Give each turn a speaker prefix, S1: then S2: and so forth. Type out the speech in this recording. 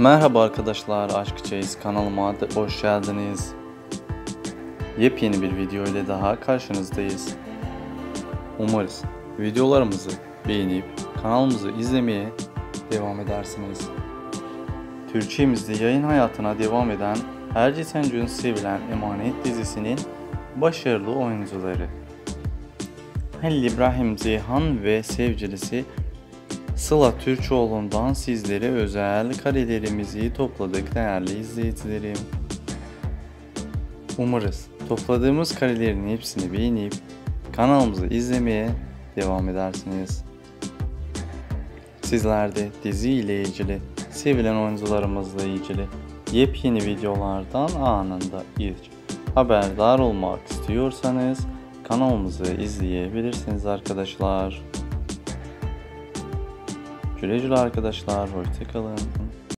S1: Merhaba arkadaşlar, Aşk Çeyiz kanalıma hoş geldiniz. Yepyeni bir video ile daha karşınızdayız. Umarız videolarımızı beğenip kanalımızı izlemeye devam edersiniz. Türkçemizde yayın hayatına devam eden Ercisen Gün sevilen Emanet dizisinin başarılı oyuncuları. Halil İbrahim Ceyhan ve sevgilisi Sıla Türkoğlu'ndan sizlere özel karelerimizi topladık değerli izleyicilerim. Umarız topladığımız karelerin hepsini beğenip kanalımızı izlemeye devam edersiniz. Sizler de dizi ile ilgili, sevilen oyuncularımızla ilgili yepyeni videolardan anında ilk haberdar olmak istiyorsanız kanalımızı izleyebilirsiniz arkadaşlar. Güle güle arkadaşlar. Hoşçakalın.